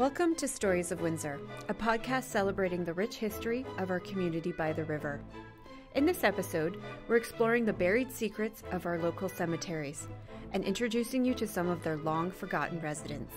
Welcome to Stories of Windsor, a podcast celebrating the rich history of our community by the river. In this episode, we're exploring the buried secrets of our local cemeteries and introducing you to some of their long forgotten residents.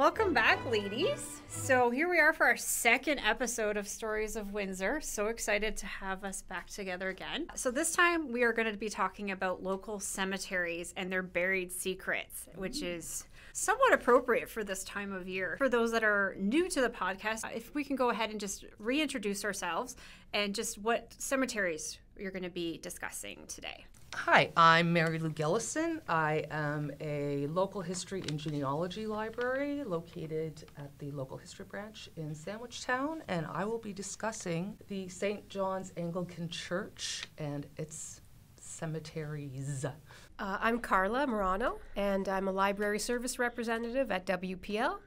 Welcome back, ladies. So, here we are for our second episode of Stories of Windsor. So excited to have us back together again. So, this time we are going to be talking about local cemeteries and their buried secrets, which mm. is somewhat appropriate for this time of year. For those that are new to the podcast, if we can go ahead and just reintroduce ourselves and just what cemeteries you're going to be discussing today. Hi, I'm Mary Lou Gillison. I am a local history and genealogy library located at the local history branch in Sandwich Town, and I will be discussing the St. John's Anglican Church and its cemeteries. Uh, I'm Carla Morano, and I'm a library service representative at WPL.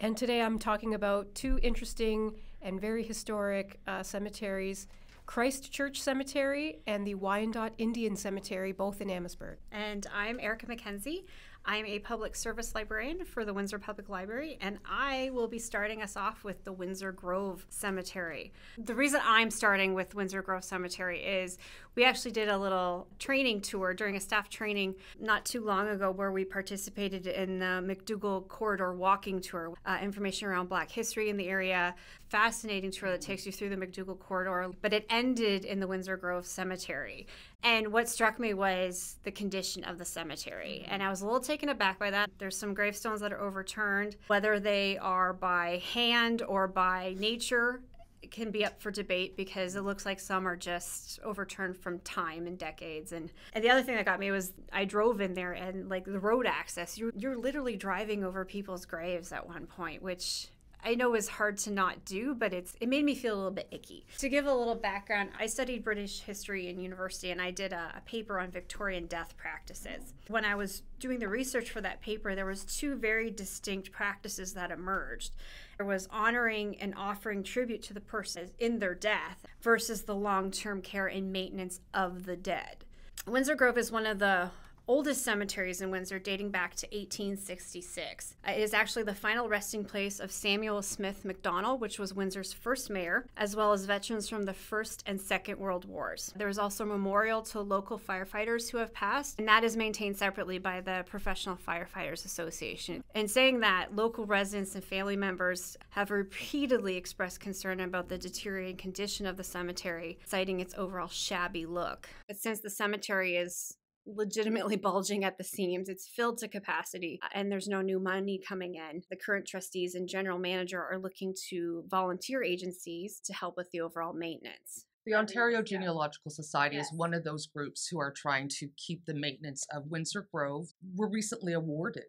And today I'm talking about two interesting and very historic uh, cemeteries Christ Church Cemetery and the Wyandot Indian Cemetery, both in Amherstburg. And I'm Erica McKenzie. I'm a public service librarian for the Windsor Public Library, and I will be starting us off with the Windsor Grove Cemetery. The reason I'm starting with Windsor Grove Cemetery is we actually did a little training tour during a staff training not too long ago where we participated in the McDougall Corridor walking tour, uh, information around Black history in the area. Fascinating tour that takes you through the McDougall Corridor, but it ended in the Windsor Grove Cemetery. And what struck me was the condition of the cemetery. And I was a little taken aback by that. There's some gravestones that are overturned, whether they are by hand or by nature can be up for debate because it looks like some are just overturned from time and decades and and the other thing that got me was I drove in there and like the road access you're you're literally driving over people's graves at one point which I know is hard to not do, but it's it made me feel a little bit icky. To give a little background, I studied British history in university and I did a, a, paper on Victorian death practices. When I was doing the research for that paper, there was two very distinct practices that emerged. There was honoring and offering tribute to the person in their death versus the long-term care and maintenance of the dead. Windsor Grove is one of the oldest cemeteries in Windsor dating back to 1866. Uh, it is actually the final resting place of Samuel Smith Macdonell, which was Windsor's first mayor, as well as veterans from the First and Second World Wars. There is also a memorial to local firefighters who have passed, and that is maintained separately by the Professional Firefighters Association. In saying that, local residents and family members have repeatedly expressed concern about the deteriorating condition of the cemetery, citing its overall shabby look. But since the cemetery is legitimately bulging at the seams. It's filled to capacity uh, and there's no new money coming in. The current trustees and general manager are looking to volunteer agencies to help with the overall maintenance. The Ontario Genealogical Society yes. is one of those groups who are trying to keep the maintenance of Windsor Grove. Were recently awarded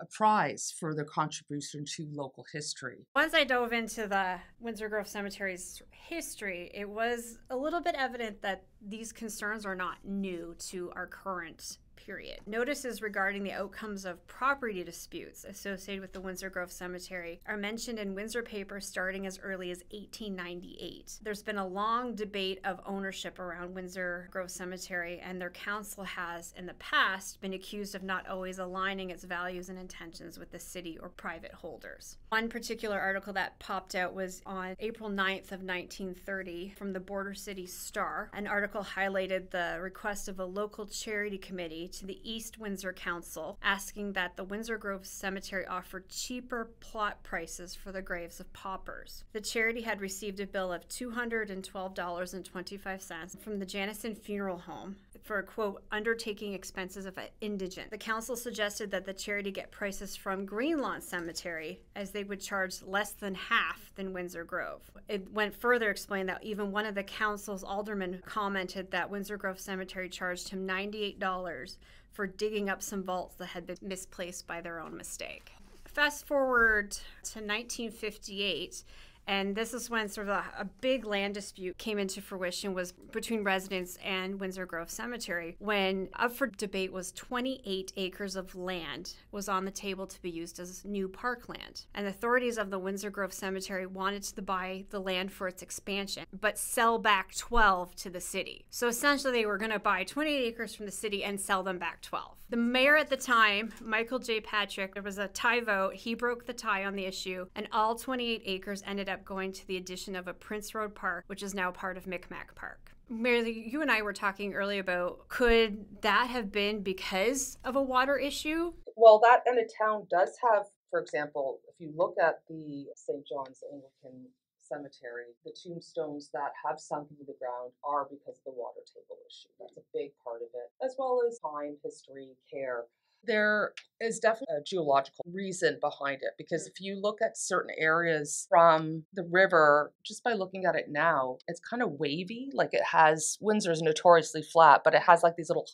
a prize for their contribution to local history. Once I dove into the Windsor Grove Cemetery's history, it was a little bit evident that these concerns are not new to our current period. Notices regarding the outcomes of property disputes associated with the Windsor Grove Cemetery are mentioned in Windsor papers starting as early as 1898. There's been a long debate of ownership around Windsor Grove Cemetery, and their council has, in the past, been accused of not always aligning its values and intentions with the city or private holders. One particular article that popped out was on April 9th of 1930 from the Border City Star. An article highlighted the request of a local charity committee to the East Windsor Council asking that the Windsor Grove Cemetery offer cheaper plot prices for the graves of paupers. The charity had received a bill of $212.25 from the Janison Funeral Home for a quote undertaking expenses of an indigent. The council suggested that the charity get prices from Greenlawn Cemetery as they would charge less than half than Windsor Grove. It went further explained that even one of the council's aldermen commented that Windsor Grove Cemetery charged him $98 for digging up some vaults that had been misplaced by their own mistake. Fast forward to 1958 And this is when sort of a, a, big land dispute came into fruition was between residents and Windsor Grove Cemetery when up for debate was 28 acres of land was on the table to be used as new parkland. And authorities of the Windsor Grove Cemetery wanted to buy the land for its expansion, but sell back 12 to the city. So essentially they were going to buy 28 acres from the city and sell them back 12. The mayor at the time, Michael J. Patrick, there was a tie vote. He broke the tie on the issue, and all 28 acres ended up going to the addition of a Prince Road Park, which is now part of Micmac Park. Mary, you and I were talking earlier about could that have been because of a water issue? Well, that and a town does have, for example, if you look at the St. John's Anglican cemetery, the tombstones that have sunk into the ground are because of the water table issue. That's a big part of it, as well as time, history, care. There is definitely a geological reason behind it because mm. if you look at certain areas from the river, just by looking at it now, it's kind of wavy. Like it has, Windsor's notoriously flat, but it has like these little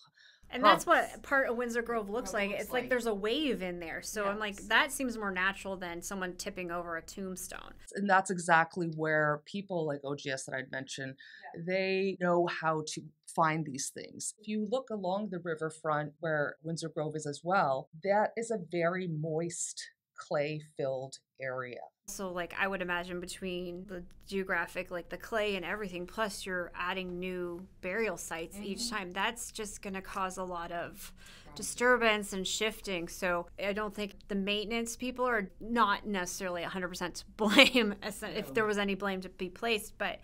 and that's what part of Windsor Grove looks like. Looks it's like, like, there's a wave in there. So yes. I'm like, that seems more natural than someone tipping over a tombstone. And that's exactly where people like OGS that I'd mentioned, yeah. they know how to find these things. If you look along the riverfront where Windsor Grove is as well, that is a very moist clay filled area. So, like, I would imagine between the geographic, like the clay and everything, plus you're adding new burial sites mm-hmm. each time, that's just going to cause a lot of disturbance and shifting. So, I don't think the maintenance people are not necessarily 100% to blame if there was any blame to be placed, but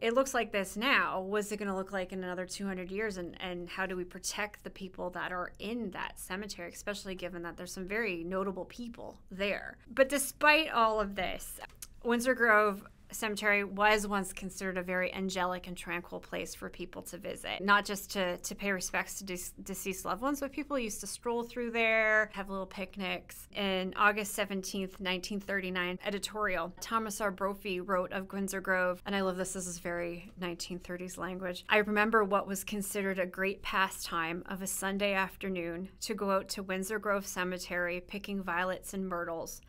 it looks like this now. What's it going to look like in another 200 years? And, and how do we protect the people that are in that cemetery, especially given that there's some very notable people there? But despite all of this, Windsor Grove cemetery was once considered a very angelic and tranquil place for people to visit, not just to, to pay respects to de- deceased loved ones, but people used to stroll through there, have little picnics. In August 17th, 1939, editorial, Thomas R. Brophy wrote of Windsor Grove, and I love this, this is very 1930s language. I remember what was considered a great pastime of a Sunday afternoon to go out to Windsor Grove Cemetery picking violets and myrtles.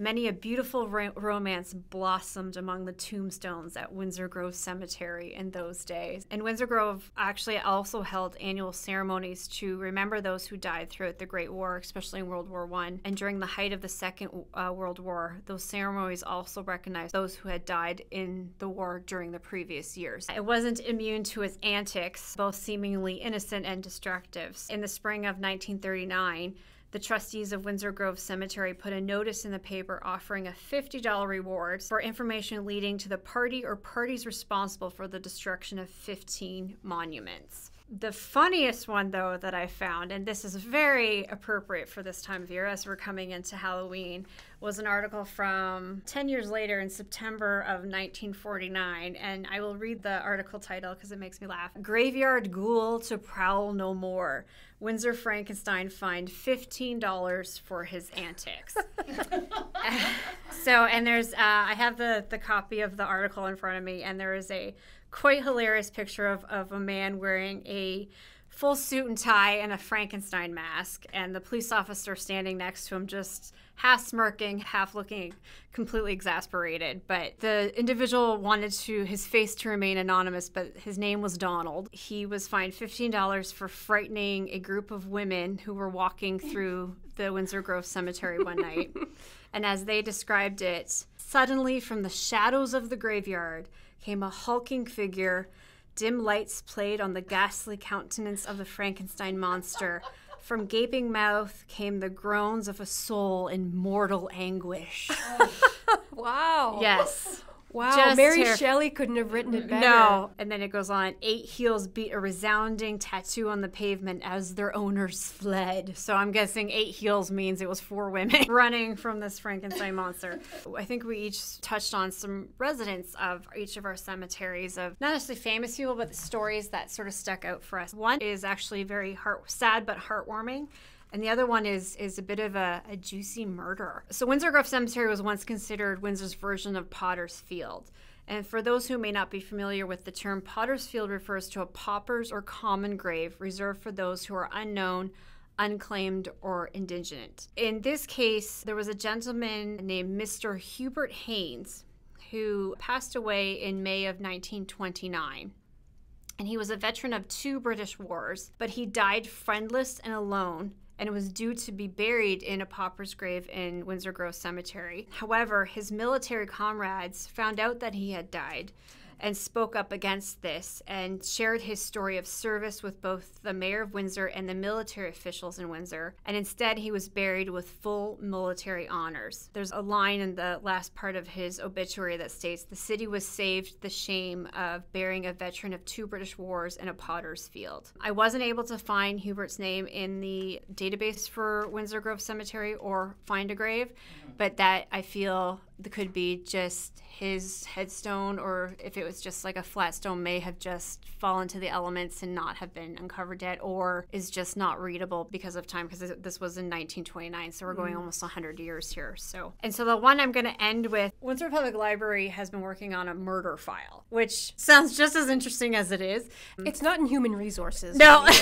Many a beautiful ro- romance blossomed among the tombstones at Windsor Grove Cemetery in those days. And Windsor Grove actually also held annual ceremonies to remember those who died throughout the Great War, especially in World War One. And during the height of the Second uh, World War, those ceremonies also recognized those who had died in the war during the previous years. It wasn't immune to its antics, both seemingly innocent and destructive. In the spring of 1939, the trustees of Windsor Grove Cemetery put a notice in the paper offering a $50 reward for information leading to the party or parties responsible for the destruction of 15 monuments. The funniest one, though, that I found, and this is very appropriate for this time of year as we're coming into Halloween, was an article from 10 years later in September of 1949. And I will read the article title because it makes me laugh Graveyard Ghoul to Prowl No More. Windsor Frankenstein fined $15 for his antics. so, and there's, uh, I have the, the copy of the article in front of me, and there is a quite hilarious picture of, of a man wearing a full suit and tie and a Frankenstein mask, and the police officer standing next to him just half smirking, half looking completely exasperated. But the individual wanted to his face to remain anonymous, but his name was Donald. He was fined $15 for frightening a group of women who were walking through the Windsor Grove Cemetery one night. and as they described it, suddenly from the shadows of the graveyard came a hulking figure. Dim lights played on the ghastly countenance of the Frankenstein monster. From gaping mouth came the groans of a soul in mortal anguish. wow. Yes. Wow, Just Mary ter- Shelley couldn't have written it better. No. And then it goes on eight heels beat a resounding tattoo on the pavement as their owners fled. So I'm guessing eight heels means it was four women running from this Frankenstein monster. I think we each touched on some residents of each of our cemeteries of not necessarily famous people, but the stories that sort of stuck out for us. One is actually very heart sad but heartwarming and the other one is is a bit of a, a juicy murder. So Windsor Grove Cemetery was once considered Windsor's version of Potter's Field. And for those who may not be familiar with the term, Potter's Field refers to a pauper's or common grave reserved for those who are unknown, unclaimed, or indigent. In this case, there was a gentleman named Mr. Hubert Haynes who passed away in May of 1929 and he was a veteran of two British wars, but he died friendless and alone and was due to be buried in a pauper's grave in Windsor Grove Cemetery. However, his military comrades found out that he had died and spoke up against this and shared his story of service with both the mayor of Windsor and the military officials in Windsor. And instead, he was buried with full military honors. There's a line in the last part of his obituary that states The city was saved the shame of burying a veteran of two British wars in a potter's field. I wasn't able to find Hubert's name in the database for Windsor Grove Cemetery or find a grave, mm-hmm. but that I feel could be just his headstone or if it was just like a flat stone may have just fallen to the elements and not have been uncovered yet or is just not readable because of time because this was in 1929 so we're going mm. almost 100 years here so. And so the one i'm going to end with windsor public library has been working on a murder file which sounds just as interesting as it is. It's not in human resources. No.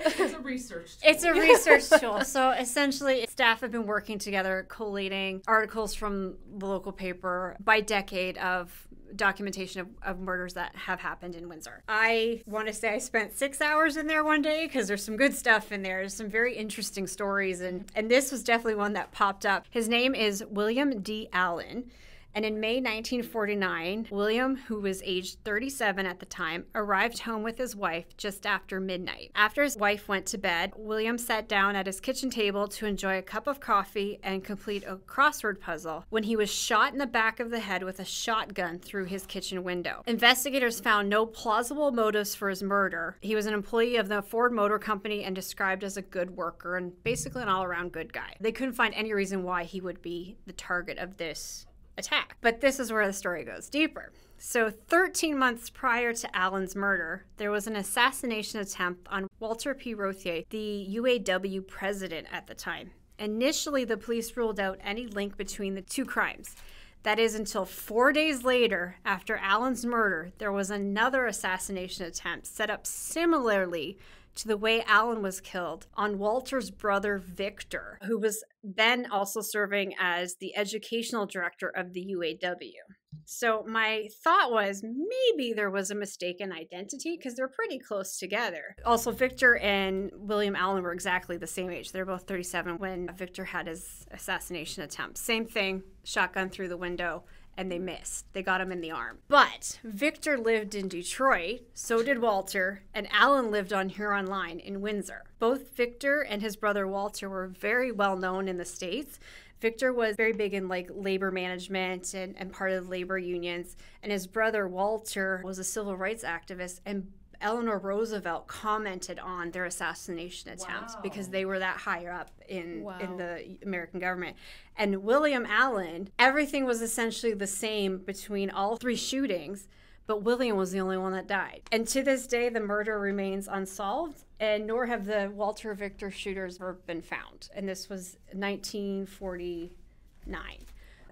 It's a research tool. it's a research tool. So essentially staff have been working together collating articles from the local paper by decade of documentation of, of, murders that have happened in Windsor. I want to say I spent six hours in there one day because there's some good stuff in there. There's some very interesting stories, and, and this was definitely one that popped up. His name is William D. Allen. And in May 1949, William, who was aged 37 at the time, arrived home with his wife just after midnight. After his wife went to bed, William sat down at his kitchen table to enjoy a cup of coffee and complete a crossword puzzle when he was shot in the back of the head with a shotgun through his kitchen window. Investigators found no plausible motives for his murder. He was an employee of the Ford Motor Company and described as a good worker and basically an all around good guy. They couldn't find any reason why he would be the target of this attack. But this is where the story goes deeper. So, 13 months prior to Allen's murder, there was an assassination attempt on Walter P. Reuther, the UAW president at the time. Initially, the police ruled out any link between the two crimes. That is until four days later, after Allen's murder, there was another assassination attempt set up similarly to the way Allen was killed on Walter's brother Victor, who was then also serving as the educational director of the UAW. So my thought was maybe there was a mistaken identity because they're pretty close together. Also, Victor and William Allen were exactly the same age. They're both 37 when Victor had his assassination attempt. Same thing, shotgun through the window and they missed. They got him in the arm. But Victor lived in Detroit, so did Walter, and Allen lived on Huron Line in Windsor. Both Victor and his brother Walter were very well known in the States. Victor was very big in like labor management and, and part of labor unions, and his brother Walter was a civil rights activist and Eleanor Roosevelt commented on their assassination attempts wow. because they were that higher up in wow. in the American government. And William Allen, everything was essentially the same between all three shootings, but William was the only one that died. And to this day, the murder remains unsolved, and nor have the Walter Victor shooters ever been found. And this was 1949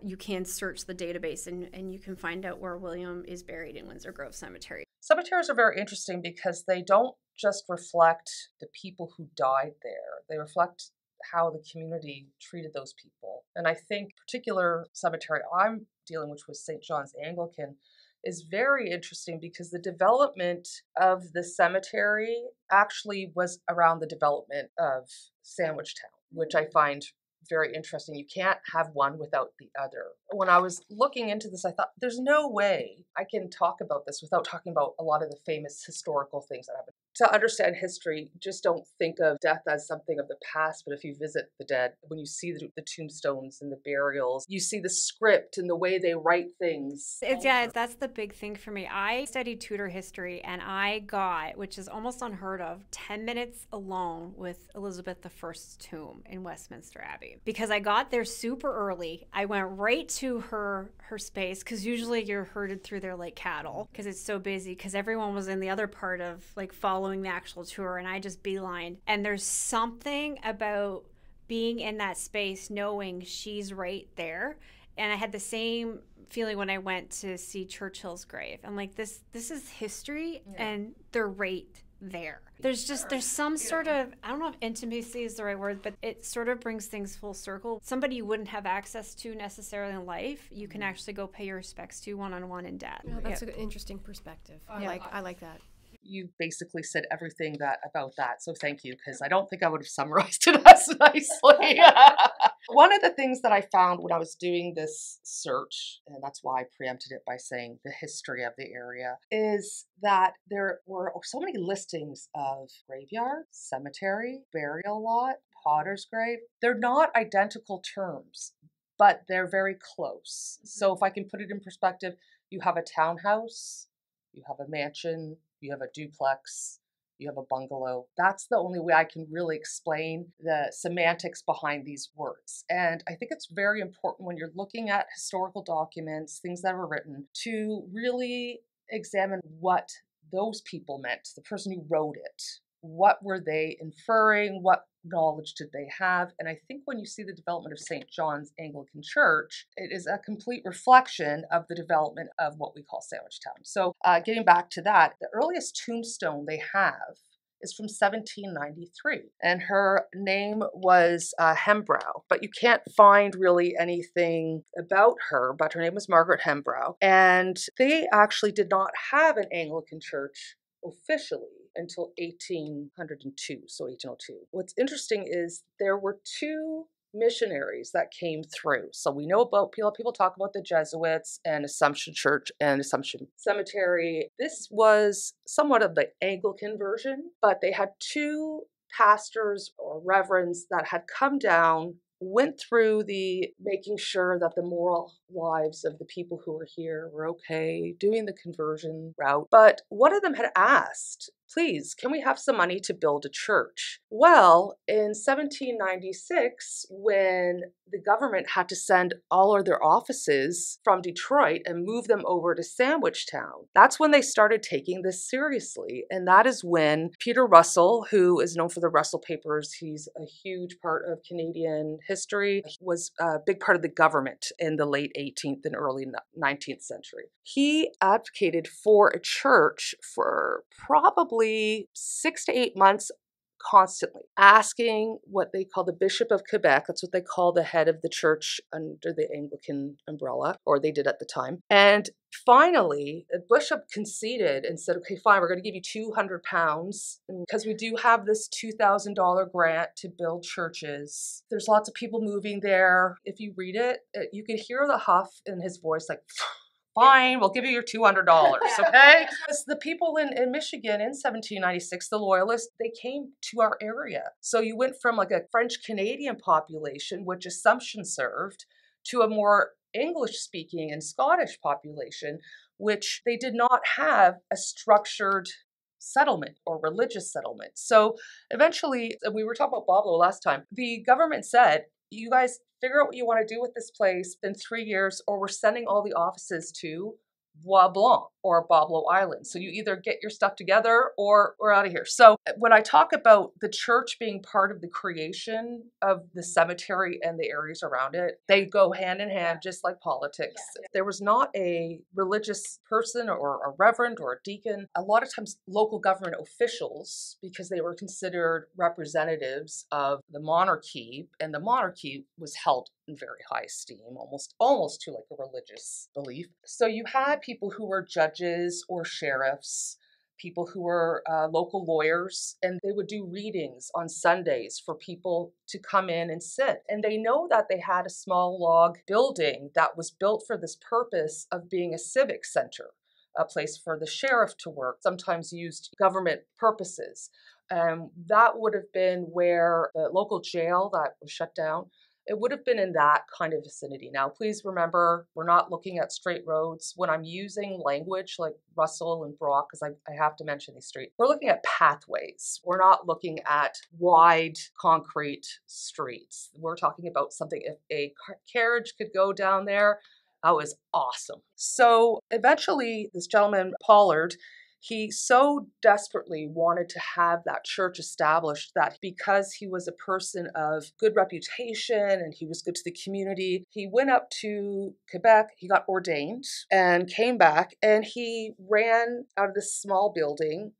you can search the database and, and you can find out where William is buried in Windsor Grove Cemetery. Cemeteries are very interesting because they don't just reflect the people who died there, they reflect how the community treated those people. And I think particular cemetery I'm dealing with which was St. John's Anglican is very interesting because the development of the cemetery actually was around the development of Sandwich Town, which I find very interesting. You can't have one without the other. When I was looking into this, I thought, there's no way I can talk about this without talking about a lot of the famous historical things that happened to understand history, just don't think of death as something of the past, but if you visit the dead, when you see the, the tombstones and the burials, you see the script and the way they write things. It's, yeah, that's the big thing for me. I studied Tudor history and I got, which is almost unheard of, 10 minutes alone with Elizabeth I's tomb in Westminster Abbey. Because I got there super early. I went right to her her space because usually you're herded through there like cattle because it's so busy because everyone was in the other part of like following the actual tour and I just beeline. And there's something about being in that space knowing she's right there. And I had the same feeling when I went to see Churchill's grave. I'm like, this this is history yeah. and they're right there. There's just there's some sort of I don't know if intimacy is the right word, but it sort of brings things full circle. Somebody you wouldn't have access to necessarily in life, you can mm-hmm. actually go pay your respects to one on one in death. That's an interesting perspective. I Yeah. like I like that. You basically said everything that about that, so thank you because I don't think I would have summarized it as nicely. One of the things that I found when I was doing this search, and that's why I preempted it by saying the history of the area, is that there were so many listings of graveyard, cemetery, burial lot, potter's grave. They're not identical terms, but they're very close. Mm-hmm. So if I can put it in perspective, you have a townhouse, you have a mansion, you have a duplex, you have a bungalow. That's the only way I can really explain the semantics behind these words. And I think it's very important when you're looking at historical documents, things that were written, to really examine what those people meant, the person who wrote it. What were they inferring? What knowledge did they have? And I think when you see the development of St. John's Anglican Church, it is a complete reflection of the development of what we call Sandwich Town. So, uh, getting back to that, the earliest tombstone they have is from 1793, and her name was uh, Hembrow. But you can't find really anything about her. But her name was Margaret Hembrow, and they actually did not have an Anglican church officially until 1802, so 1802. What's interesting is there were two missionaries that came through. So we know about people people talk about the Jesuits and Assumption Church and Assumption Cemetery. This was somewhat of the Anglican version, but they had two pastors or reverends that had come down went through the making sure that the moral lives of the people who were here were okay, doing the conversion route. But one of them had asked, please, can we have some money to build a church? Well, in 1796, when the government had to send all of their offices from Detroit and move them over to Sandwich Town, that's when they started taking this seriously. And that is when Peter Russell, who is known for the Russell Papers, he's a huge part of Canadian history, was a big part of the government in the late 18th and early 19th century. He advocated for a church for probably six to eight months constantly asking what they call the Bishop of Quebec, that's what they call the head of the church under the Anglican umbrella, or they did at the time. And finally, the bishop conceded and said, okay, fine, we're going to give you 200 pounds because we do have this $2,000 grant to build churches. There's lots of people moving there. If you read it, it you can hear the huff in his voice, like, fine, we'll give you your $200, okay? Because the people in, in Michigan in 1796, the Loyalists, they came to our area. So you went from like a French Canadian population, which Assumption served, to a more English speaking and Scottish population, which they did not have a structured settlement or religious settlement. So eventually, we were talking about Boblo last time, the government said, you guys figure out what you want to do with this place in three years, or we're sending all the offices to Bois Blanc or Boblo Island. So you either get your stuff together or we're out of here. So uh, when I talk about the church being part of the creation of the cemetery and the areas around it, they go hand in hand, just like politics. There was not a religious person or a reverend or a deacon. A lot of times, local government officials, because they were considered representatives of the monarchy, and the monarchy was held very high esteem, almost almost to like a religious belief. So you had people who were judges or sheriffs, people who were uh, local lawyers, and they would do readings on Sundays for people to come in and sit. And they know that they had a small log building that was built for this purpose of being a civic center. A place for the sheriff to work, sometimes used government purposes. Um, that would have been where the local jail that was shut down it would have been in that kind of vicinity. Now, please remember, we're not looking at straight roads. When I'm using language like Russell and Brock, because I, I, have to mention these streets, we're looking at pathways. We're not looking at wide concrete streets. We're talking about something, if a car- carriage could go down there, that was awesome. So eventually, this gentleman, Pollard, he so desperately wanted to have that church established that because he was a person of good reputation and he was good to the community, he went up to Quebec, he got ordained and came back and he ran out of this small building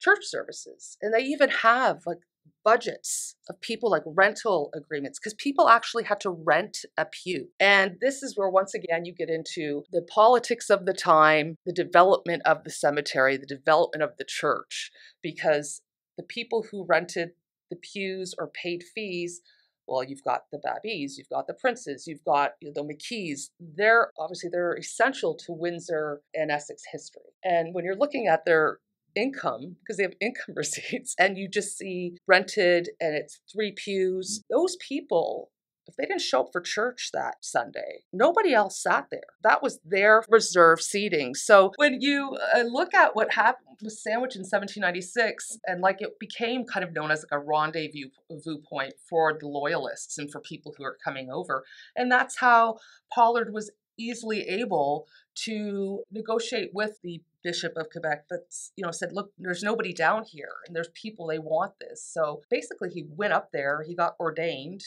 church services. And they even have like budgets of people like rental agreements because people actually had to rent a pew. And this is where, once again, you get into the politics of the time, the development of the cemetery, the development of the church, because the people who rented the pews or paid fees well you've got the babbies you've got the princes you've got you know, the mckees they're obviously they're essential to windsor and essex history and when you're looking at their income because they have income receipts and you just see rented and it's three pews those people if they didn't show up for church that Sunday, nobody else sat there. That was their reserved seating. So when you uh, look at what happened with Sandwich in 1796, and like it became kind of known as like a rendezvous point for the loyalists and for people who are coming over, and that's how Pollard was easily able to negotiate with the bishop of Quebec that's you know said look there's nobody down here and there's people they want this. So basically he went up there he got ordained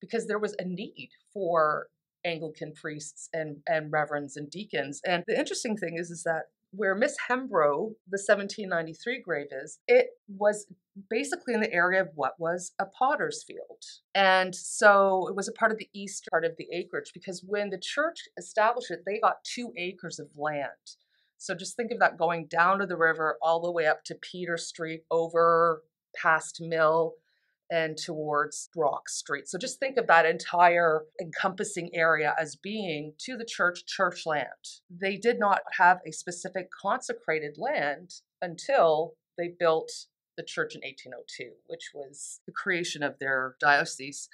because there was a need for Anglican priests and and reverends and deacons. And the interesting thing is is that where Miss Hembro, the 1793 grave is, it was basically in the area of what was a potter's field. And so it was a part of the east part of the acreage because when the church established it, they got two acres of land. So just think of that going down to the river all the way up to Peter Street, over past Mill, and towards Brock Street. So just think of that entire encompassing area as being to the church church land. They did not have a specific consecrated land until they built the church in 1802, which was the creation of their diocese.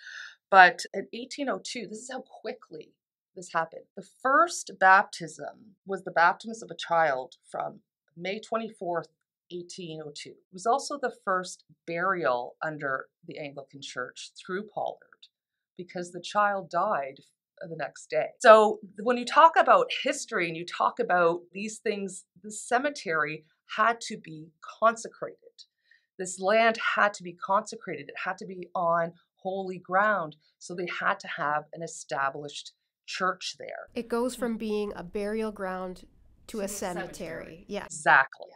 But in 1802, this is how quickly this happened. The first baptism was the baptism of a child from May 24th, 1802. It was also the first burial under the Anglican Church through Pollard because the child died uh, the next day. So when you talk about history and you talk about these things, the cemetery had to be consecrated. This land had to be consecrated. It had to be on holy ground. So they had to have an established church there. It goes hmm. from being a burial ground to, to a cemetery. cemetery. Yeah. Exactly.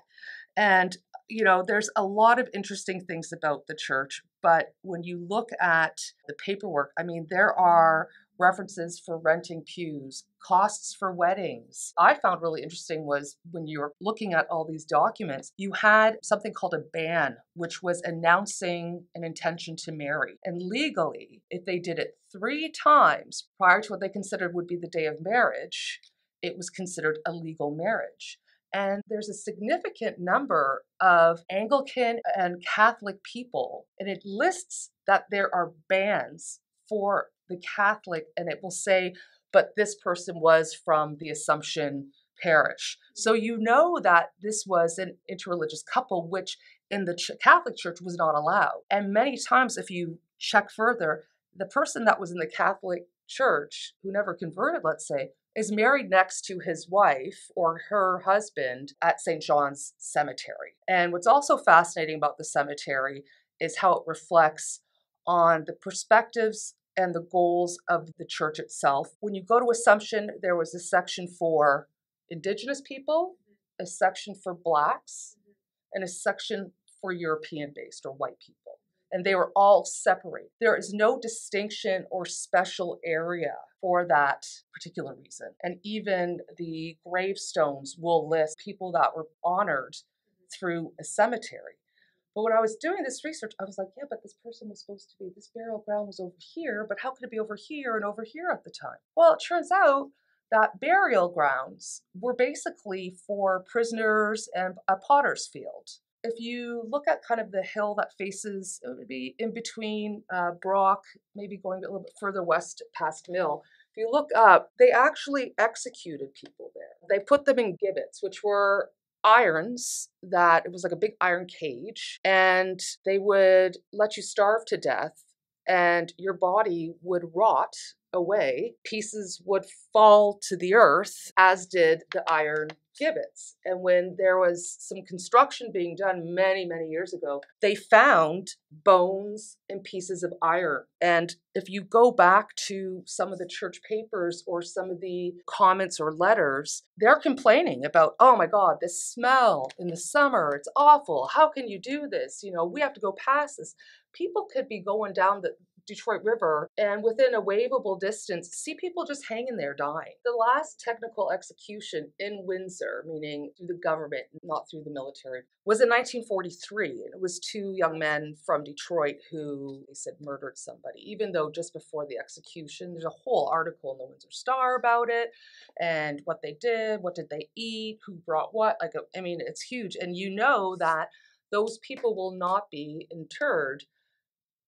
And, you know, there's a lot of interesting things about the church, but when you look at the paperwork, I mean, there are references for renting pews, costs for weddings. I found really interesting was when you were looking at all these documents, you had something called a ban, which was announcing an intention to marry. And legally, if they did it three times prior to what they considered would be the day of marriage, it was considered a legal marriage. And there's a significant number of Anglican and Catholic people, and it lists that there are bans for the Catholic, and it will say, but this person was from the Assumption parish. So you know that this was an interreligious couple, which in the Catholic Church was not allowed. And many times, if you check further, the person that was in the Catholic Church who never converted, let's say, is married next to his wife or her husband at St. John's Cemetery. And what's also fascinating about the cemetery is how it reflects on the perspectives and the goals of the church itself. When you go to Assumption, there was a section for Indigenous people, a section for Blacks, and a section for European based or white people and they were all separate. There is no distinction or special area for that particular reason. And even the gravestones will list people that were honored through a cemetery. But when I was doing this research, I was like, yeah, but this person was supposed to be, this burial ground was over here, but how could it be over here and over here at the time? Well, it turns out that burial grounds were basically for prisoners and a potter's field if you look at kind of the hill that faces, it would be in between uh, Brock, maybe going a little bit further west past Mill. If you look up, they actually executed people there. They put them in gibbets, which were irons that it was like a big iron cage, and they would let you starve to death, and your body would rot away, pieces would fall to the earth, as did the iron gibbets. And when there was some construction being done many, many years ago, they found bones and pieces of iron. And if you go back to some of the church papers or some of the comments or letters, they're complaining about, oh my God, this smell in the summer, it's awful. How can you do this? You know, we have to go past this. People could be going down the, Detroit River and within a waveable distance see people just hanging there dying. The last technical execution in Windsor, meaning through the government, not through the military, was in 1943. And it was two young men from Detroit who they said murdered somebody, even though just before the execution, there's a whole article in the Windsor Star about it and what they did, what did they eat, who brought what. Like, I mean, it's huge. And you know that those people will not be interred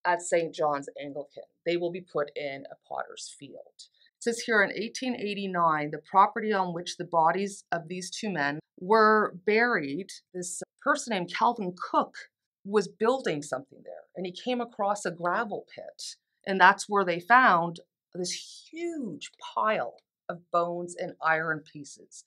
at St. John's Anglican. They will be put in a potter's field. It says here in 1889, the property on which the bodies of these two men were buried, this person named Calvin Cook was building something there and he came across a gravel pit. And that's where they found this huge pile of bones and iron pieces.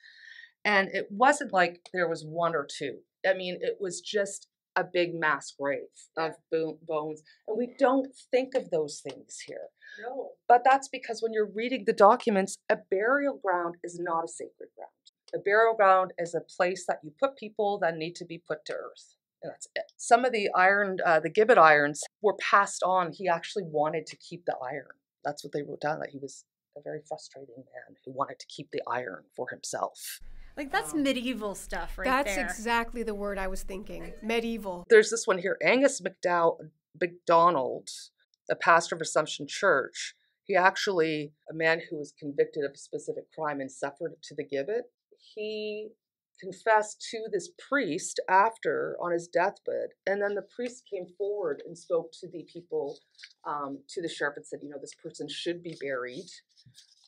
And it wasn't like there was one or two. I mean, it was just a big mass grave of bones. And we don't think of those things here. No. But that's because when you're reading the documents, a burial ground is not a sacred ground. A burial ground is a place that you put people that need to be put to earth. And that's it. Some of the iron, uh, the gibbet irons were passed on. He actually wanted to keep the iron. That's what they wrote down, that he was a very frustrating man who wanted to keep the iron for himself. Like that's medieval stuff, right That's there. exactly the word I was thinking. Medieval. There's this one here, Angus McDowell, McDonald, the pastor of Assumption Church. He actually, a man who was convicted of a specific crime and suffered to the gibbet, he confessed to this priest after on his deathbed. And then the priest came forward and spoke to the people, um, to the sheriff, and said, you know, this person should be buried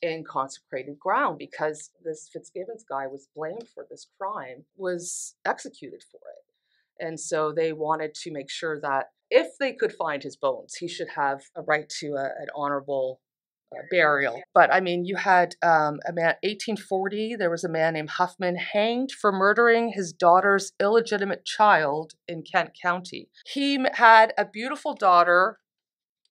in consecrated ground because this Fitzgibbons guy was blamed for this crime, was executed for it. And so they wanted to make sure that if they could find his bones, he should have a right to a, an honorable uh, burial. But I mean, you had um, a man, 1840, there was a man named Huffman hanged for murdering his daughter's illegitimate child in Kent County. He had a beautiful daughter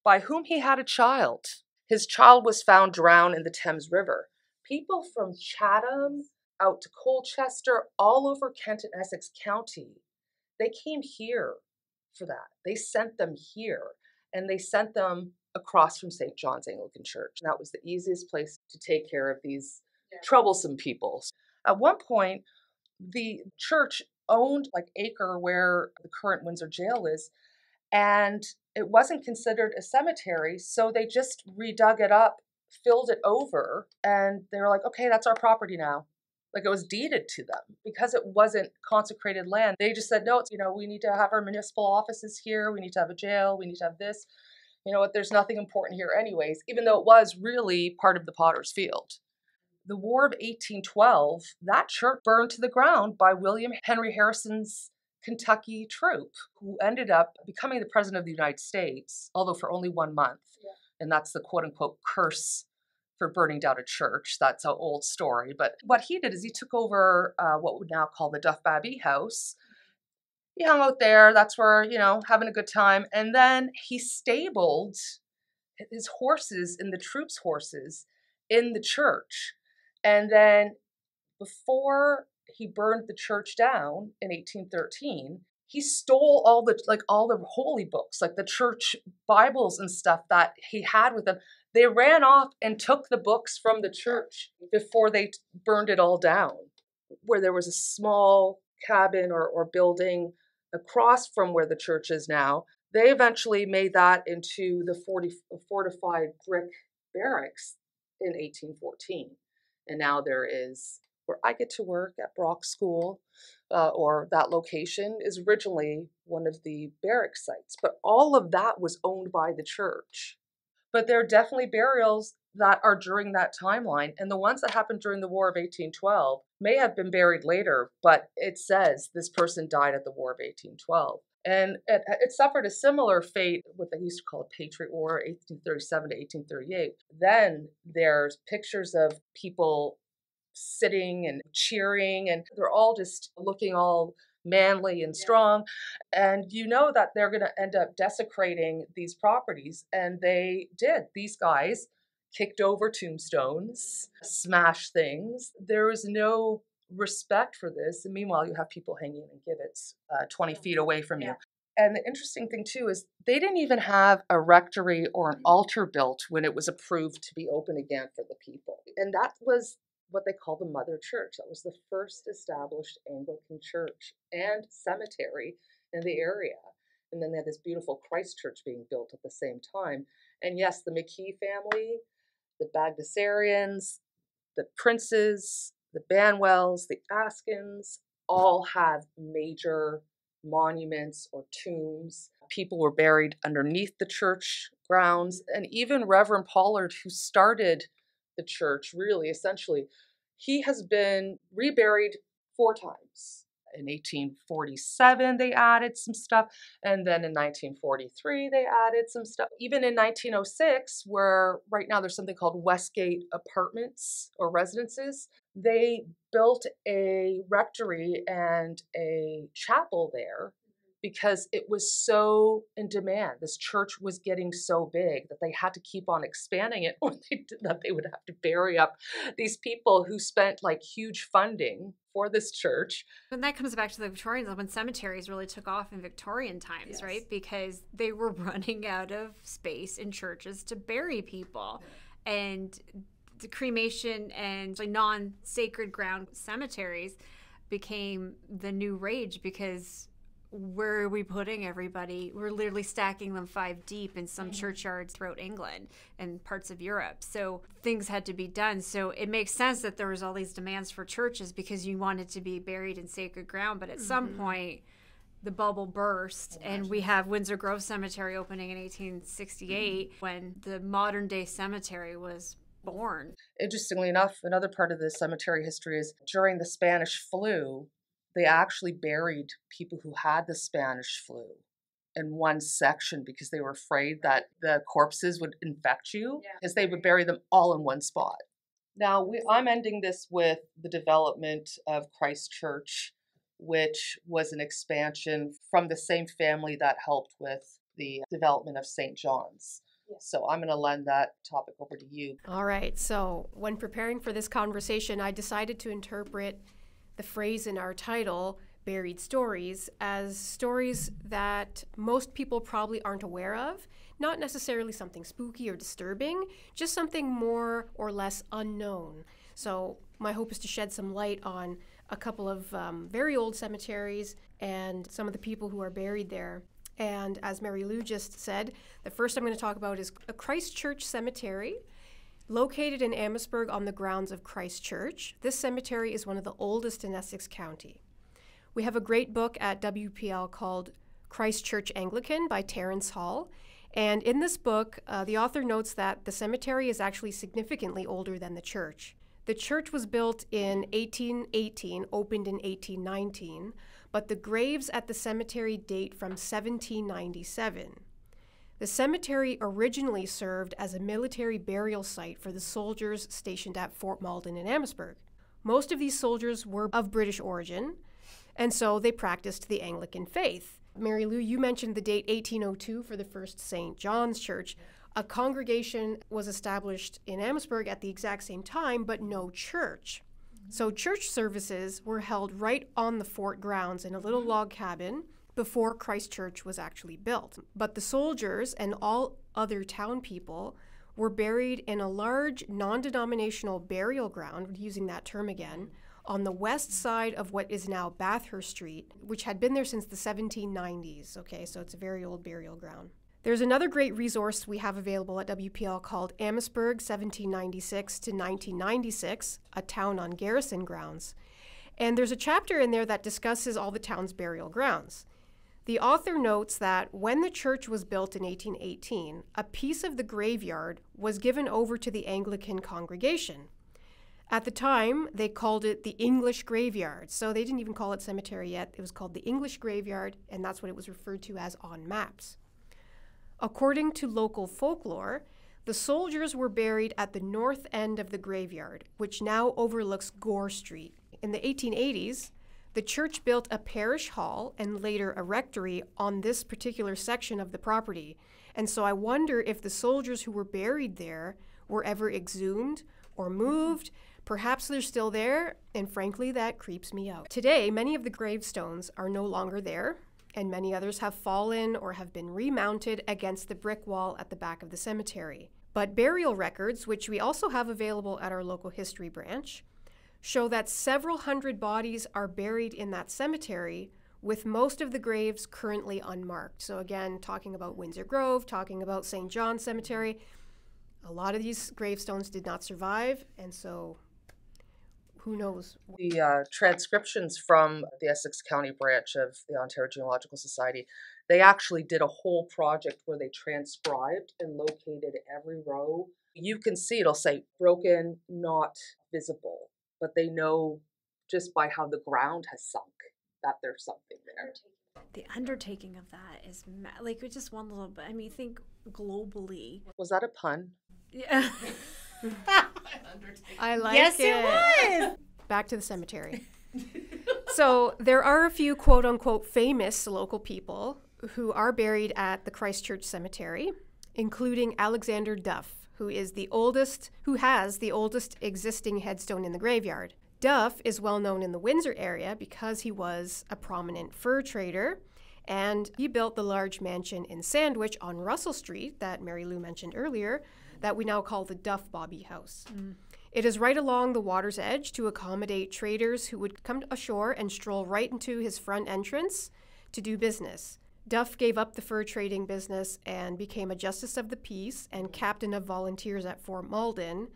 by whom he had a child. His child was found drowned in the Thames River. People from Chatham out to Colchester, all over Kent and Essex County, they came here for that. They sent them here and they sent them across from St. John's Anglican Church. That was the easiest place to take care of these yeah. troublesome people. At one point, the church owned like acre where the current Windsor jail is, and it wasn't considered a cemetery, so they just redug it up, filled it over, and they were like, okay, that's our property now. Like it was deeded to them because it wasn't consecrated land. They just said, no, it's, you know, we need to have our municipal offices here. We need to have a jail. We need to have this. You know what? There's nothing important here, anyways, even though it was really part of the potter's field. The War of 1812, that church burned to the ground by William Henry Harrison's Kentucky troop who ended up becoming the president of the United States, although for only one month. Yeah. And that's the quote unquote curse for burning down a church. That's an old story. But what he did is he took over uh, what we now call the Duff Baby House. He hung out there. That's where, you know, having a good time. And then he stabled his horses and the troops' horses in the church. And then before he burned the church down in 1813 he stole all the like all the holy books like the church bibles and stuff that he had with him. They ran off and took the books from the church before they burned it all down where there was a small cabin or, or building across from where the church is now. They eventually made that into the 40, uh, fortified brick barracks in 1814 and now there is where I get to work at Brock School uh, or that location is originally one of the barrack sites. But all of that was owned by the church. But there are definitely burials that are during that timeline. And the ones that happened during the War of 1812 may have been buried later, but it says this person died at the War of 1812. And it, it, suffered a similar fate, what they used to call a Patriot War, 1837 to 1838. Then there's pictures of people sitting and cheering, and they're all just looking all manly and strong. And you know that they're going to end up desecrating these properties. And they did. These guys kicked over tombstones, smashed things. There was no respect for this. And meanwhile, you have people hanging in gibbets uh, 20 feet away from you. And the interesting thing, too, is they didn't even have a rectory or an altar built when it was approved to be open again for the people. And that was what they call the Mother Church. That was the first established Anglican church and cemetery in the area. And then they had this beautiful Christ Church being built at the same time. And yes, the McKee family, the Bagdasarians, the Princes, the Banwells, the Askins, all have major monuments or tombs. People were buried underneath the church grounds. And even Reverend Pollard, who started the church, really, essentially, he has been reburied four times. In 1847, they added some stuff. And then in 1943, they added some stuff. Even in 1906, where right now there's something called Westgate Apartments or Residences, they built a rectory and a chapel there because it was so in demand. This church was getting so big that they had to keep on expanding it, or they did that they would have to bury up these people who spent like huge funding for this church. And that comes back to the Victorians when cemeteries really took off in Victorian times, yes. right? Because they were running out of space in churches to bury people. And the cremation and like non-sacred ground cemeteries became the new rage because where are we putting everybody? We're literally stacking them five deep in some mm-hmm. churchyards throughout England and parts of Europe. So things had to be done. So it makes sense that there was all these demands for churches because you wanted to be buried in sacred ground. But at mm-hmm. some point, the bubble burst, and we have Windsor Grove Cemetery opening in 1868 mm-hmm. when the modern day cemetery was born. Interestingly enough, another part of the cemetery history is during the Spanish flu, they actually buried people who had the Spanish flu in one section because they were afraid that the corpses would infect you because yeah. they would bury them all in one spot. Now, we, I'm ending this with the development of Christ Church, which was an expansion from the same family that helped with the development of St. John's. So I'm going to lend that topic over to you. All right. So when preparing for this conversation, I decided to interpret the phrase in our title, Buried Stories, as stories that most people probably aren't aware of. Not necessarily something spooky or disturbing, just something more or less unknown. So, my hope is to shed some light on a couple of um, very old cemeteries and some of the people who are buried there. And as Mary Lou just said, the first I'm going to talk about is a Christ Church Cemetery Located in Amherstburg on the grounds of Christ Church, this cemetery is one of the oldest in Essex County. We have a great book at WPL called Christ Church Anglican by Terence Hall. And in this book, uh, the author notes that the cemetery is actually significantly older than the church. The church was built in 1818, opened in 1819, but the graves at the cemetery date from 1797. The cemetery originally served as a military burial site for the soldiers stationed at Fort Malden in Amherstburg. Most of these soldiers were of British origin, and so they practiced the Anglican faith. Mary Lou, you mentioned the date 1802 for the first St. John's Church. A congregation was established in Amherstburg at the exact same time, but no church. So church services were held right on the fort grounds in a little log cabin before Christ Church was actually built. But the soldiers and all other town people were buried in a large non denominational burial ground, using that term again, on the west side of what is now Bathurst Street, which had been there since the 1790s. Okay, so it's a very old burial ground. There's another great resource we have available at WPL called Amherstburg 1796 to 1996, a town on garrison grounds. And there's a chapter in there that discusses all the town's burial grounds. The author notes that when the church was built in 1818, a piece of the graveyard was given over to the Anglican congregation. At the time, they called it the English graveyard. So they didn't even call it cemetery yet. It was called the English graveyard, and that's what it was referred to as on maps. According to local folklore, the soldiers were buried at the north end of the graveyard, which now overlooks Gore Street. In the 1880s, the church built a parish hall and later a rectory on this particular section of the property. And so I wonder if the soldiers who were buried there were ever exhumed or moved. Perhaps they're still there, and frankly, that creeps me out. Today, many of the gravestones are no longer there, and many others have fallen or have been remounted against the brick wall at the back of the cemetery. But burial records, which we also have available at our local history branch, show that several hundred bodies are buried in that cemetery, with most of the graves currently unmarked. So, again, talking about Windsor Grove, talking about St. John Cemetery, a lot of these gravestones did not survive, and so who knows? The uh, transcriptions from the Essex County branch of the Ontario Genealogical Society, they actually did a whole project where they transcribed and located every row. You can see it'll say broken, not visible, but they know just by how the ground has sunk that there's something there. The undertaking of that is ma- like just one little bit. I mean, think globally. Was that a pun? Yeah. I like yes, it. it was. Back to the cemetery. so there are a few quote unquote famous local people who are buried at the Christchurch Cemetery, including Alexander Duff, who is the oldest, who has the oldest existing headstone in the graveyard. Duff is well known in the Windsor area because he was a prominent fur trader and he built the large mansion in Sandwich on Russell Street that Mary Lou mentioned earlier that we now call the Duff Baby House. Mm. It is right along the water's edge to accommodate traders who would come ashore and stroll right into his front entrance to do business. Duff gave up the fur trading business and became a justice of the peace and captain of volunteers at Fort Malden,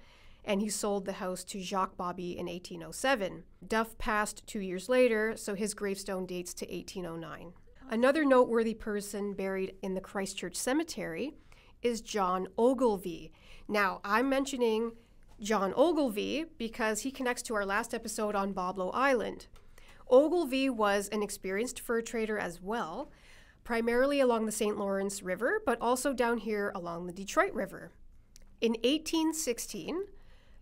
and he sold the house to Jacques Baby in 1807. Duff passed two years later, so his gravestone dates to 1809. Another noteworthy person buried in the Christchurch Cemetery is John Ogilvie. Now, I'm mentioning John Ogilvie because he connects to our last episode on Boblo Island. Ogilvie was an experienced fur trader as well, primarily along the St. Lawrence River, but also down here along the Detroit River. In 1816,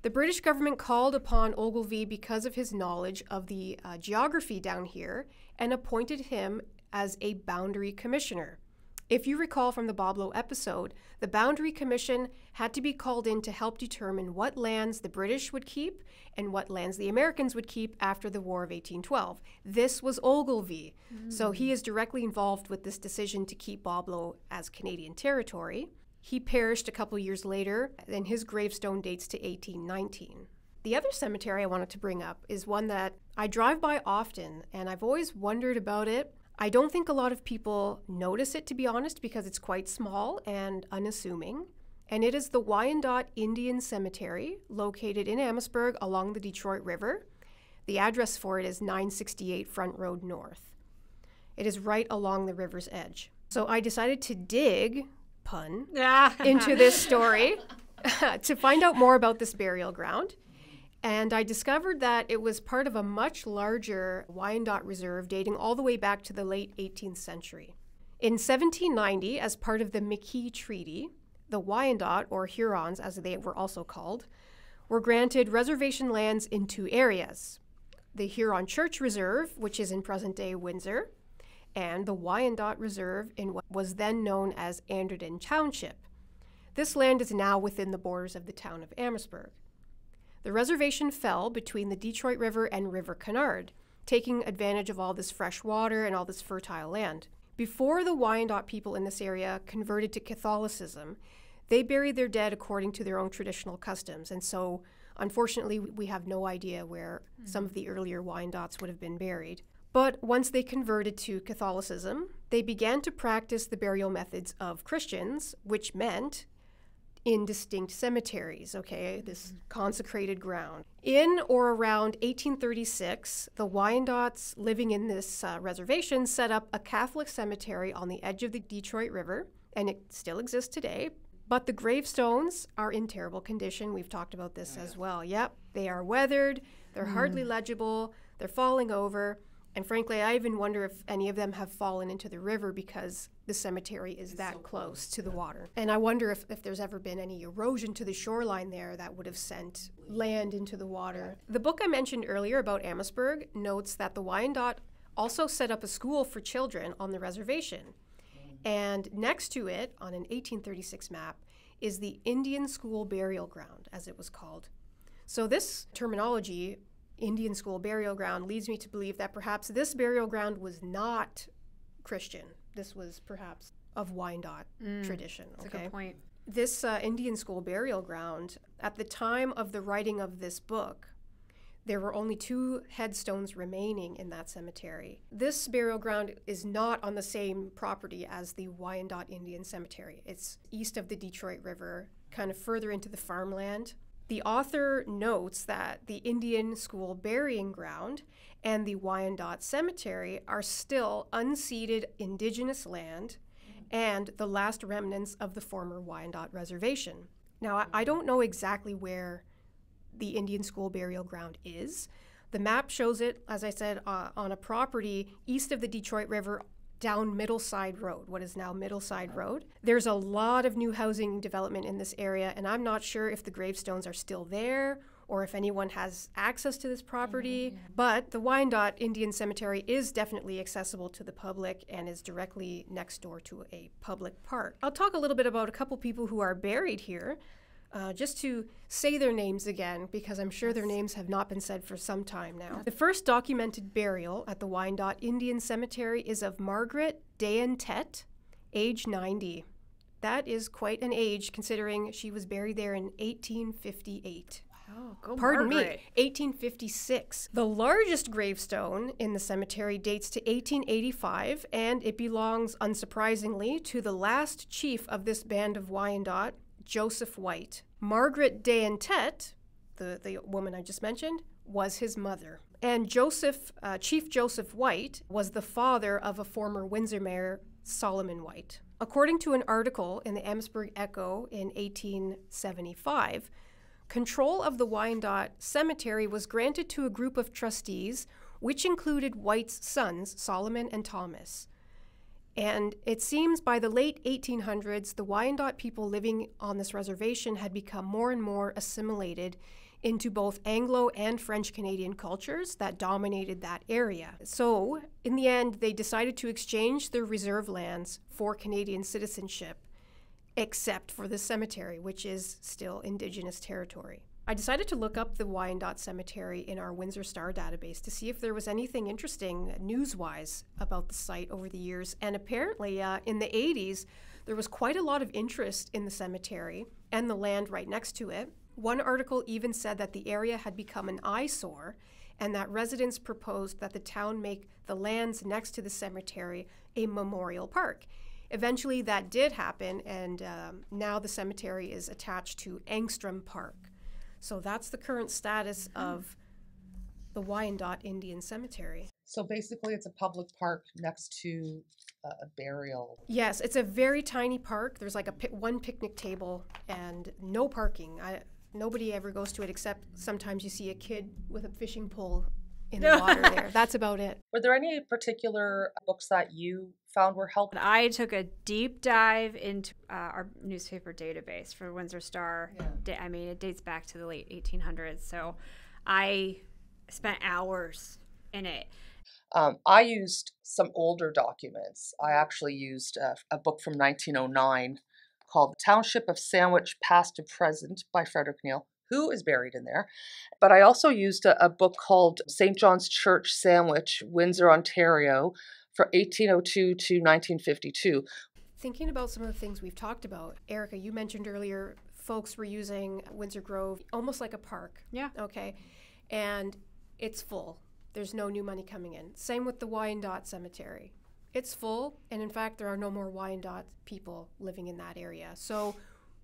the British government called upon Ogilvie because of his knowledge of the uh, geography down here and appointed him as a boundary commissioner. If you recall from the Boblo episode, the Boundary Commission had to be called in to help determine what lands the British would keep and what lands the Americans would keep after the War of 1812. This was Ogilvie. Mm. So he is directly involved with this decision to keep Boblo as Canadian territory. He perished a couple years later, and his gravestone dates to 1819. The other cemetery I wanted to bring up is one that I drive by often, and I've always wondered about it. I don't think a lot of people notice it, to be honest, because it's quite small and unassuming. And it is the Wyandot Indian Cemetery, located in Amherstburg along the Detroit River. The address for it is 968 Front Road North. It is right along the river's edge. So I decided to dig, pun, into this story to find out more about this burial ground. And I discovered that it was part of a much larger Wyandot Reserve dating all the way back to the late 18th century. In 1790, as part of the McKee Treaty, the Wyandot, or Hurons as they were also called, were granted reservation lands in two areas the Huron Church Reserve, which is in present day Windsor, and the Wyandot Reserve in what was then known as Anderdon Township. This land is now within the borders of the town of Amherstburg. The reservation fell between the Detroit River and River Canard, taking advantage of all this fresh water and all this fertile land. Before the Wyandot people in this area converted to Catholicism, they buried their dead according to their own traditional customs. And so, unfortunately, we have no idea where mm-hmm. some of the earlier Wyandots would have been buried. But once they converted to Catholicism, they began to practice the burial methods of Christians, which meant in distinct cemeteries, okay, this consecrated ground. In or around 1836, the Wyandots living in this uh, reservation set up a Catholic cemetery on the edge of the Detroit River, and it still exists today. But the gravestones are in terrible condition. We've talked about this oh, as well. Yep, they are weathered, they're hardly hmm. legible, they're falling over. And frankly, I even wonder if any of them have fallen into the river because the cemetery is that close to the water. And I wonder if, if there's ever been any erosion to the shoreline there that would have sent land into the water. The book I mentioned earlier about Amherstburg notes that the Wyandotte also set up a school for children on the reservation. And next to it, on an 1836 map, is the Indian School Burial Ground, as it was called. So, this terminology, Indian School Burial Ground, leads me to believe that perhaps this burial ground was not Christian. This was perhaps of Wyandotte tradition. That's okay? a good point. This uh, Indian School Burial Ground, at the time of the writing of this book, there were only two headstones remaining in that cemetery. This burial ground is not on the same property as the Wyandotte Indian Cemetery. It's east of the Detroit River, kind of further into the farmland. The author notes that the Indian School Burying Ground and the Wyandotte Cemetery are still unceded indigenous land and the last remnants of the former Wyandotte Reservation. Now, I don't know exactly where the Indian School Burial Ground is. The map shows it, as I said, uh, on a property east of the Detroit River down Middleside Road, what is now Middleside Road. There's a lot of new housing development in this area, and I'm not sure if the gravestones are still there or if anyone has access to this property. But the Wyandotte Indian Cemetery is definitely accessible to the public and is directly next door to a public park. I'll talk a little bit about a couple people who are buried here. Uh, just to say their names again, because I'm sure their names have not been said for some time now. The first documented burial at the Wyandotte Indian Cemetery is of Margaret Dayan Tett, age 90. That is quite an age considering she was buried there in 1858. Oh, go Pardon Margaret. me, 1856. The largest gravestone in the cemetery dates to 1885, and it belongs, unsurprisingly, to the last chief of this band of Wyandotte, Joseph White. Margaret Dayantet, the, the woman I just mentioned, was his mother. And Joseph, uh, Chief Joseph White, was the father of a former Windsor mayor, Solomon White. According to an article in the Amherstburg Echo in 1875, control of the Wyandotte Cemetery was granted to a group of trustees, which included White's sons, Solomon and Thomas. And it seems by the late 1800s, the Wyandotte people living on this reservation had become more and more assimilated into both Anglo and French Canadian cultures that dominated that area. So, in the end, they decided to exchange their reserve lands for Canadian citizenship, except for the cemetery, which is still Indigenous territory. I decided to look up the Wyandotte Cemetery in our Windsor Star database to see if there was anything interesting news wise about the site over the years. And apparently, uh, in the 80s, there was quite a lot of interest in the cemetery and the land right next to it. One article even said that the area had become an eyesore and that residents proposed that the town make the lands next to the cemetery a memorial park. Eventually, that did happen, and um, now the cemetery is attached to Angstrom Park. So that's the current status of the Wyandotte Indian Cemetery. So basically, it's a public park next to uh, a burial. Yes, it's a very tiny park. There's like a pi- one picnic table and no parking. I, nobody ever goes to it except sometimes you see a kid with a fishing pole in the water there. That's about it. Were there any particular books that you found were helpful? I took a deep dive into uh, our newspaper database for Windsor Star. Yeah. I mean, it dates back to the late 1800s. So I spent hours in it. Um, I used some older documents. I actually used a, a book from 1909 called The Township of Sandwich Past to Present by Frederick Neal, who is buried in there. But I also used a, a book called St. John's Church Sandwich, Windsor, Ontario, for 1802 to 1952. Thinking about some of the things we've talked about, Erica, you mentioned earlier folks were using Windsor Grove almost like a park. Yeah. Okay. And it's full. There's no new money coming in. Same with the Wyandotte Cemetery. It's full, and in fact, there are no more Wyandotte people living in that area. So,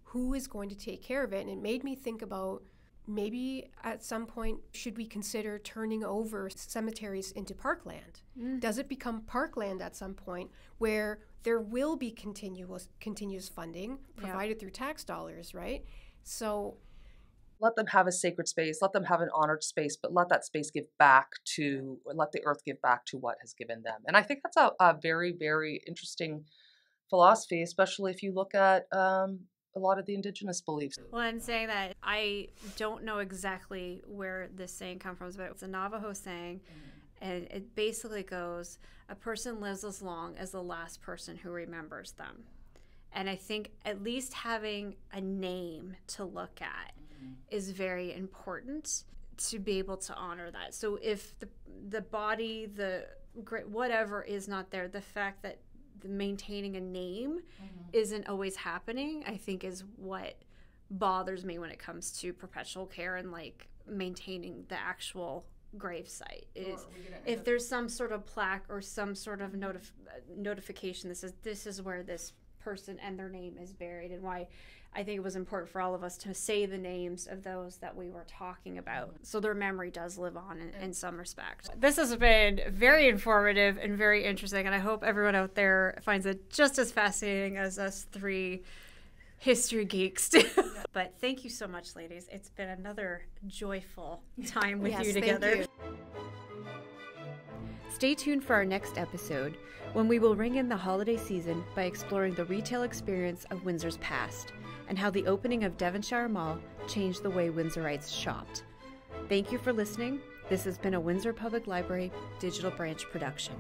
who is going to take care of it? And it made me think about maybe at some point should we consider turning over cemeteries into parkland? Does it become parkland at some point where there will be continuous continuous funding provided through tax dollars, right? So let them have a sacred space, let them have an honored space, but let that space give back to, or let the earth give back to what has given them. And I think that's a, a very, very interesting philosophy, especially if you look at um, a lot of the indigenous beliefs. Well, I'm saying that I don't know exactly where this saying comes from, but it's a Navajo saying, and it basically goes, "A person lives as long as the last person who remembers them." And I think at least having a name to look at is very important to be able to honor that. So if the the body, the whatever is not there, the fact that maintaining a name isn't always happening, I think is what bothers me when it comes to perpetual care and like maintaining the actual grave site is if there's some sort of plaque or some sort of notif- notification that says this is where this person and their name is buried and why I think it was important for all of us to say the names of those that we were talking about so their memory does live on in, in some respect. This has been very informative and very interesting, and I hope everyone out there finds it just as fascinating as us three history geeks do. but thank you so much, ladies. It's been another joyful time with Yes, you thank together. you. Stay tuned for our next episode when we will ring in the holiday season by exploring the retail experience of Windsor's past and how the opening of Devonshire Mall changed the way Windsorites shopped. Thank you for listening. This has been a Windsor Public Library digital branch production.